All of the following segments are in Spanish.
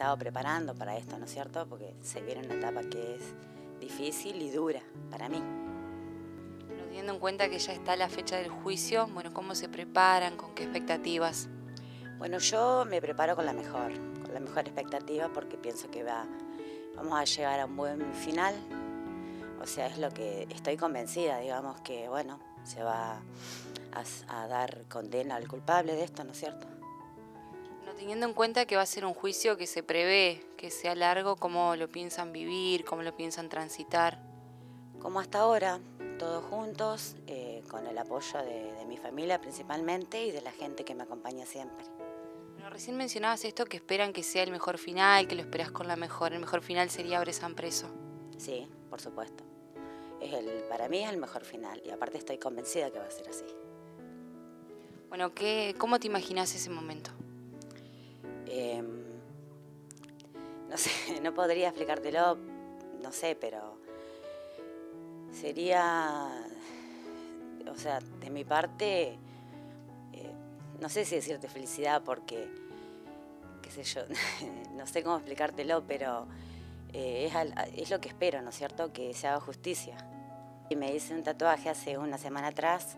estado preparando para esto, ¿no es cierto? Porque se viene una etapa que es difícil y dura para mí. Bueno, teniendo en cuenta que ya está la fecha del juicio, bueno, ¿cómo se preparan? ¿Con qué expectativas? Bueno, yo me preparo con la mejor, con la mejor expectativa porque pienso que va, vamos a llegar a un buen final. O sea, es lo que estoy convencida, digamos que, bueno, se va a, a dar condena al culpable de esto, ¿no es cierto? Teniendo en cuenta que va a ser un juicio que se prevé que sea largo, ¿cómo lo piensan vivir? ¿Cómo lo piensan transitar? Como hasta ahora, todos juntos, eh, con el apoyo de, de mi familia principalmente y de la gente que me acompaña siempre. Bueno, recién mencionabas esto que esperan que sea el mejor final, que lo esperas con la mejor. El mejor final sería Bresan preso. Sí, por supuesto. Es el, para mí es el mejor final y aparte estoy convencida que va a ser así. Bueno, ¿qué, ¿cómo te imaginas ese momento? Eh, no sé, no podría explicártelo, no sé, pero sería, o sea, de mi parte, eh, no sé si decirte felicidad porque, qué sé yo, no sé cómo explicártelo, pero eh, es, es lo que espero, ¿no es cierto? Que se haga justicia. Y me hice un tatuaje hace una semana atrás,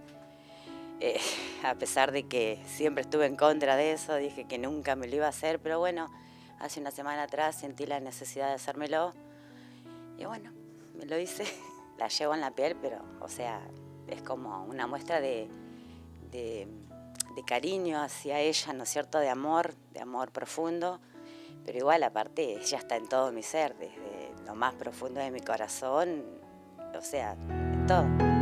eh, a pesar de que siempre estuve en contra de eso, dije que nunca me lo iba a hacer, pero bueno, hace una semana atrás sentí la necesidad de hacérmelo y bueno, me lo hice, la llevo en la piel, pero o sea, es como una muestra de, de, de cariño hacia ella, ¿no es cierto? De amor, de amor profundo, pero igual aparte ya está en todo mi ser, desde lo más profundo de mi corazón, o sea, en todo.